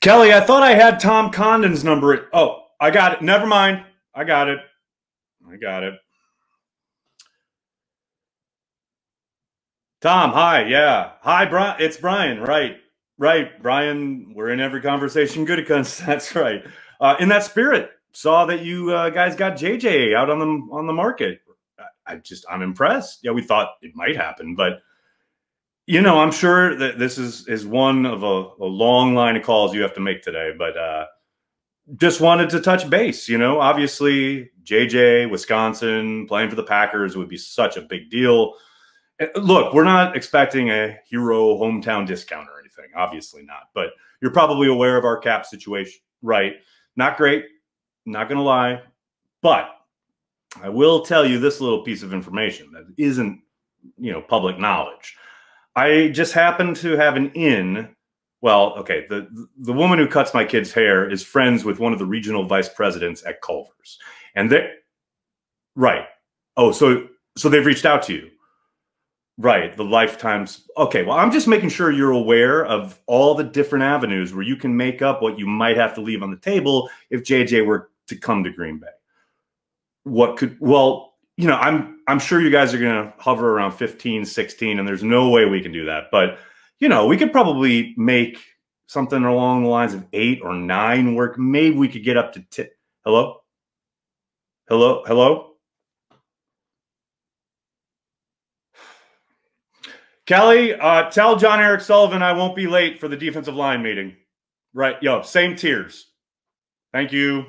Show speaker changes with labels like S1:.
S1: Kelly, I thought I had Tom Condon's number. Oh, I got it. Never mind. I got it. I got it. Tom, hi. Yeah. Hi, Brian. It's Brian. Right. Right. Brian, we're in every conversation. Good. That's right. Uh, in that spirit, saw that you uh, guys got JJ out on the on the market. I just I'm impressed. Yeah, we thought it might happen, but you know, I'm sure that this is is one of a, a long line of calls you have to make today. But uh, just wanted to touch base. You know, obviously JJ, Wisconsin, playing for the Packers would be such a big deal. Look, we're not expecting a hero hometown discount or anything. Obviously not. But you're probably aware of our cap situation, right? Not great. Not going to lie. But I will tell you this little piece of information that isn't, you know, public knowledge. I just happen to have an in well, okay, the the woman who cuts my kid's hair is friends with one of the regional vice presidents at Culver's. And they right. Oh, so so they've reached out to you. Right, the lifetimes. Okay, well, I'm just making sure you're aware of all the different avenues where you can make up what you might have to leave on the table if JJ were to come to Green Bay. What could well, you know, I'm I'm sure you guys are going to hover around 15, 16 and there's no way we can do that. But you know, we could probably make something along the lines of eight or nine work. Maybe we could get up to 10. Hello? Hello? Hello? Kelly, uh, tell Jon-Eric Sullivan I won't be late for the defensive line meeting. Right. Yo, same tiers. Thank you.